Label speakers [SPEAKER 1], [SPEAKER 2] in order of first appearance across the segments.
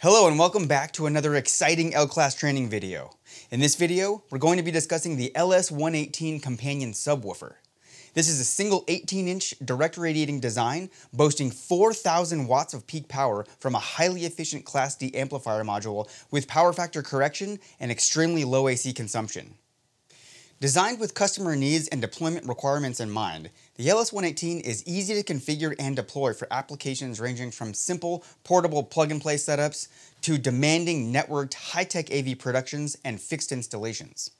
[SPEAKER 1] Hello and welcome back to another exciting L-Class training video. In this video, we're going to be discussing the LS118 companion subwoofer. This is a single 18-inch direct radiating design boasting 4,000 watts of peak power from a highly efficient Class D amplifier module with power factor correction and extremely low AC consumption. Designed with customer needs and deployment requirements in mind, the LS118 is easy to configure and deploy for applications ranging from simple, portable plug-and-play setups to demanding networked high-tech AV productions and fixed installations.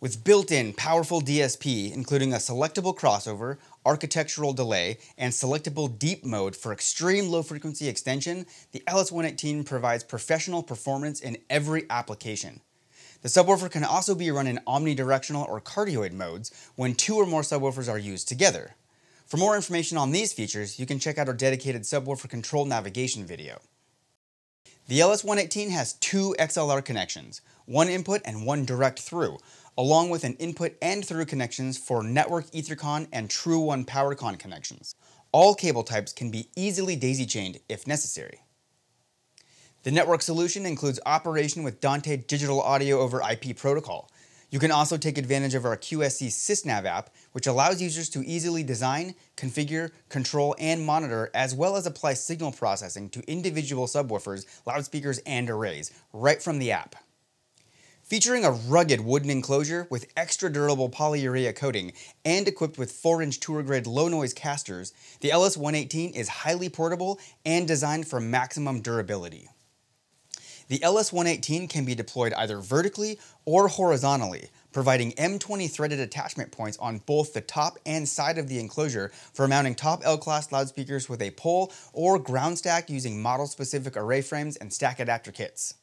[SPEAKER 1] With built-in powerful DSP, including a selectable crossover, architectural delay, and selectable deep mode for extreme low-frequency extension, the LS118 provides professional performance in every application. The subwoofer can also be run in omnidirectional or cardioid modes when two or more subwoofers are used together. For more information on these features, you can check out our dedicated subwoofer control navigation video. The LS118 has two XLR connections, one input and one direct through, along with an input and through connections for network EtherCon and True One PowerCon connections. All cable types can be easily daisy chained if necessary. The network solution includes operation with Dante Digital Audio over IP protocol. You can also take advantage of our QSC SysNav app, which allows users to easily design, configure, control, and monitor, as well as apply signal processing to individual subwoofers, loudspeakers, and arrays, right from the app. Featuring a rugged wooden enclosure with extra durable polyurea coating and equipped with 4-inch tour grade low noise casters, the LS118 is highly portable and designed for maximum durability. The LS118 can be deployed either vertically or horizontally, providing M20 threaded attachment points on both the top and side of the enclosure for mounting top L-class loudspeakers with a pole or ground stack using model-specific array frames and stack adapter kits.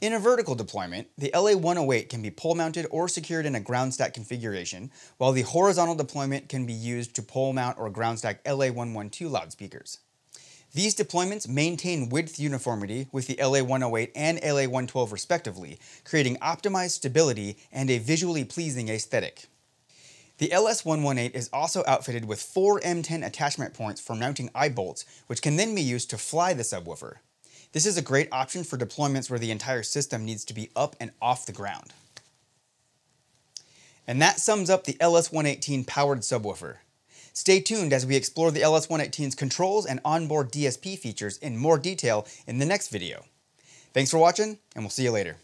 [SPEAKER 1] In a vertical deployment, the LA108 can be pole mounted or secured in a ground stack configuration, while the horizontal deployment can be used to pole mount or ground stack LA112 loudspeakers. These deployments maintain width uniformity with the LA108 and LA112 respectively, creating optimized stability and a visually pleasing aesthetic. The LS118 is also outfitted with four M10 attachment points for mounting eye bolts, which can then be used to fly the subwoofer. This is a great option for deployments where the entire system needs to be up and off the ground. And that sums up the LS118 powered subwoofer. Stay tuned as we explore the LS118's controls and onboard DSP features in more detail in the next video. Thanks for watching, and we'll see you later.